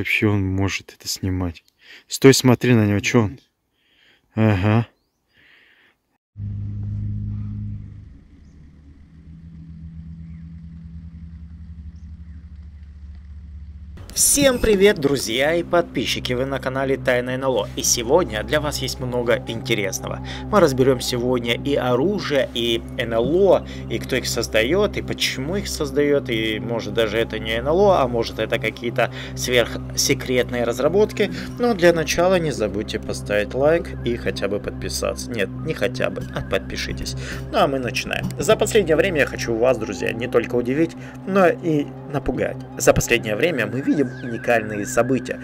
вообще он может это снимать? Стой, смотри на него, что он? Ага. Всем привет, друзья и подписчики, вы на канале Тайна НЛО, и сегодня для вас есть много интересного. Мы разберем сегодня и оружие, и НЛО, и кто их создает, и почему их создает, и может даже это не НЛО, а может это какие-то сверхсекретные разработки. Но для начала не забудьте поставить лайк и хотя бы подписаться. Нет, не хотя бы, а подпишитесь. Ну а мы начинаем. За последнее время я хочу вас, друзья, не только удивить, но и напугать. За последнее время мы видим видим уникальные события.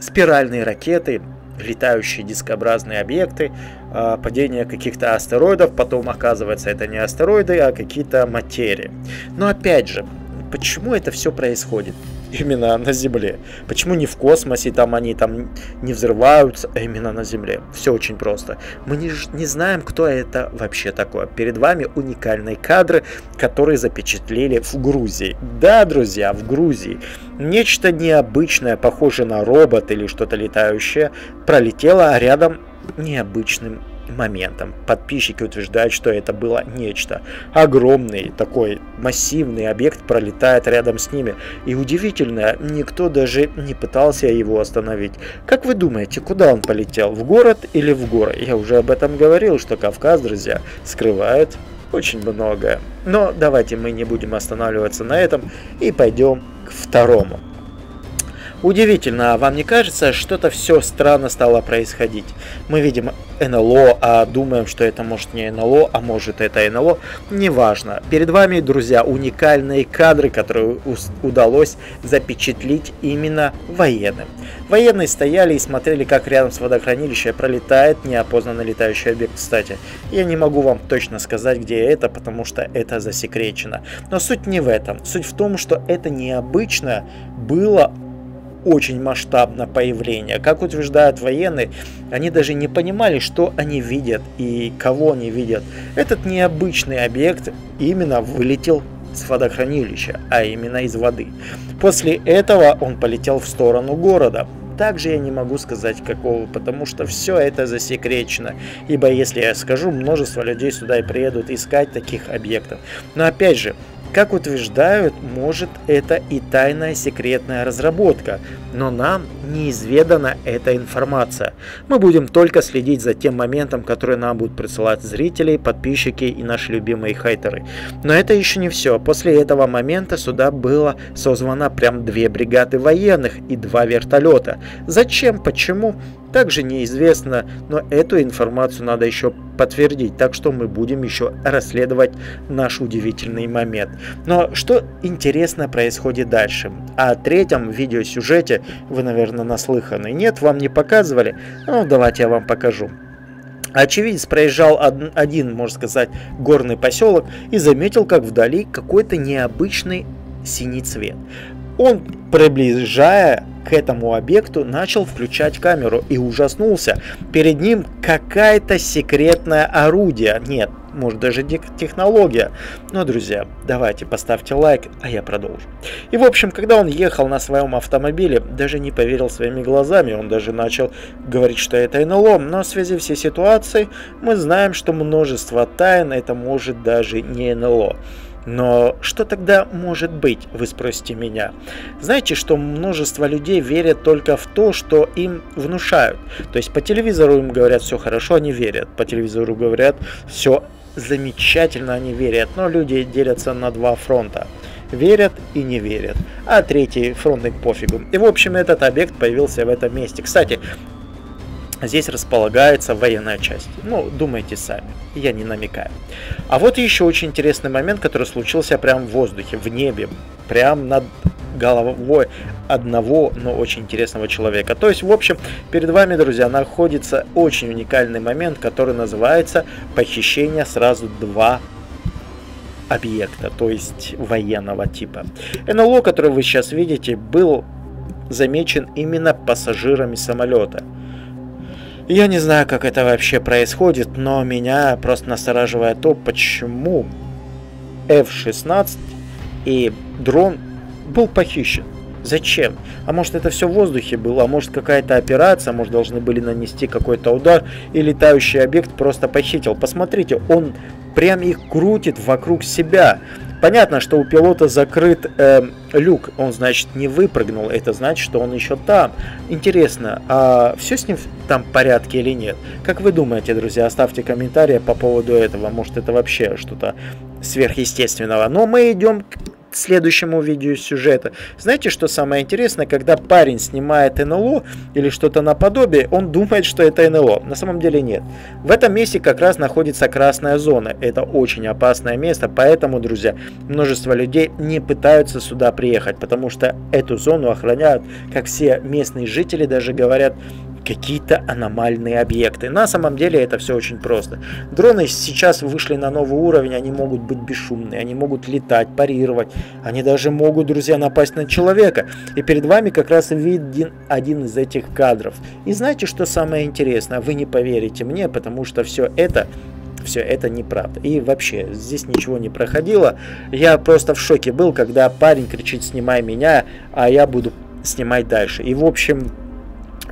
Спиральные ракеты, летающие дискообразные объекты, а, падение каких-то астероидов, потом оказывается это не астероиды, а какие-то материи. Но опять же, почему это все происходит? именно на Земле. Почему не в космосе, там они там не взрываются, а именно на Земле? Все очень просто. Мы не, не знаем, кто это вообще такое. Перед вами уникальные кадры, которые запечатлели в Грузии. Да, друзья, в Грузии. Нечто необычное, похожее на робот или что-то летающее, пролетело рядом необычным моментом. Подписчики утверждают, что это было нечто. Огромный такой массивный объект пролетает рядом с ними. И удивительно, никто даже не пытался его остановить. Как вы думаете, куда он полетел? В город или в горы? Я уже об этом говорил, что Кавказ, друзья, скрывает очень многое. Но давайте мы не будем останавливаться на этом и пойдем к второму. Удивительно, а вам не кажется, что-то все странно стало происходить? Мы видим НЛО, а думаем, что это может не НЛО, а может это НЛО. Неважно. Перед вами, друзья, уникальные кадры, которые удалось запечатлить именно военным. Военные стояли и смотрели, как рядом с водохранилищем пролетает неопознанный летающий объект. Кстати, я не могу вам точно сказать, где это, потому что это засекречено. Но суть не в этом. Суть в том, что это необычно было очень масштабно появление. Как утверждают военные, они даже не понимали, что они видят и кого они видят. Этот необычный объект именно вылетел с водохранилища, а именно из воды. После этого он полетел в сторону города. Также я не могу сказать какого, потому что все это засекречено. Ибо если я скажу, множество людей сюда и приедут искать таких объектов. Но опять же, как утверждают, может это и тайная секретная разработка, но нам неизведана эта информация. Мы будем только следить за тем моментом, который нам будут присылать зрители, подписчики и наши любимые хайтеры. Но это еще не все. После этого момента сюда было созвано прям две бригады военных и два вертолета. Зачем? Почему? Также неизвестно, но эту информацию надо еще подтвердить, так что мы будем еще расследовать наш удивительный момент. Но что интересно происходит дальше? О третьем видеосюжете вы, наверное, наслыханы. Нет, вам не показывали? Ну, давайте я вам покажу. Очевидец проезжал один, можно сказать, горный поселок и заметил, как вдали какой-то необычный синий цвет. Он, приближая к этому объекту, начал включать камеру и ужаснулся. Перед ним какая-то секретное орудие. Нет, может даже технология. Но, друзья, давайте поставьте лайк, а я продолжу. И, в общем, когда он ехал на своем автомобиле, даже не поверил своими глазами, он даже начал говорить, что это НЛО. Но в связи всей ситуации мы знаем, что множество тайн это может даже не НЛО. Но что тогда может быть, вы спросите меня? Знаете, что множество людей верят только в то, что им внушают. То есть по телевизору им говорят все хорошо, они верят. По телевизору говорят все замечательно, они верят. Но люди делятся на два фронта верят и не верят, а третий фронт им пофигу. И в общем этот объект появился в этом месте. Кстати, Здесь располагается военная часть. Ну, думайте сами, я не намекаю. А вот еще очень интересный момент, который случился прямо в воздухе, в небе, прямо над головой одного, но очень интересного человека. То есть, в общем, перед вами, друзья, находится очень уникальный момент, который называется похищение сразу два объекта, то есть военного типа. НЛО, который вы сейчас видите, был замечен именно пассажирами самолета – я не знаю, как это вообще происходит, но меня просто настораживает то, почему F-16 и дрон был похищен. Зачем? А может это все в воздухе было, а может какая-то операция, может должны были нанести какой-то удар, и летающий объект просто похитил. Посмотрите, он прям их крутит вокруг себя. Понятно, что у пилота закрыт э, люк, он, значит, не выпрыгнул, это значит, что он еще там. Интересно, а все с ним там в порядке или нет? Как вы думаете, друзья, оставьте комментарии по поводу этого, может это вообще что-то сверхъестественного. Но мы идем следующему видео сюжета. Знаете, что самое интересное? Когда парень снимает НЛО или что-то наподобие, он думает, что это НЛО. На самом деле нет. В этом месте как раз находится красная зона. Это очень опасное место, поэтому, друзья, множество людей не пытаются сюда приехать, потому что эту зону охраняют, как все местные жители даже говорят, какие-то аномальные объекты. На самом деле это все очень просто. Дроны сейчас вышли на новый уровень, они могут быть бесшумные, они могут летать, парировать, они даже могут, друзья, напасть на человека. И перед вами как раз виден один из этих кадров. И знаете, что самое интересное? Вы не поверите мне, потому что все это все это неправда. И вообще, здесь ничего не проходило. Я просто в шоке был, когда парень кричит «снимай меня», а я буду снимать дальше. И в общем,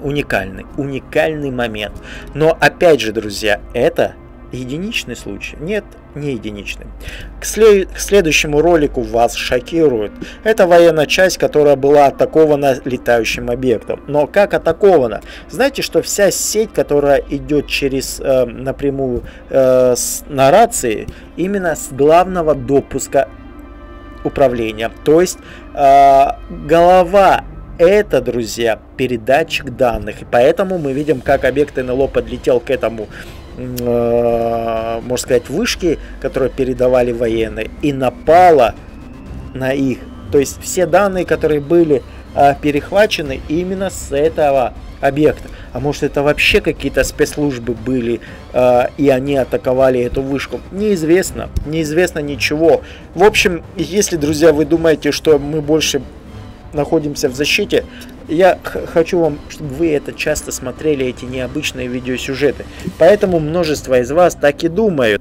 уникальный, уникальный момент. Но опять же, друзья, это единичный случай. Нет, не единичный. К, след... к следующему ролику вас шокирует. Это военная часть, которая была атакована летающим объектом. Но как атакована? Знаете, что вся сеть, которая идет через э, напрямую э, с, на рации, именно с главного допуска управления. То есть э, голова это, друзья, передатчик данных. И поэтому мы видим, как объект НЛО подлетел к этому, э, можно сказать, вышке, которые передавали военные, и напала на их. То есть все данные, которые были э, перехвачены именно с этого объекта. А может это вообще какие-то спецслужбы были, э, и они атаковали эту вышку. Неизвестно, неизвестно ничего. В общем, если, друзья, вы думаете, что мы больше находимся в защите. Я хочу вам, чтобы вы это часто смотрели, эти необычные видеосюжеты. Поэтому множество из вас так и думают.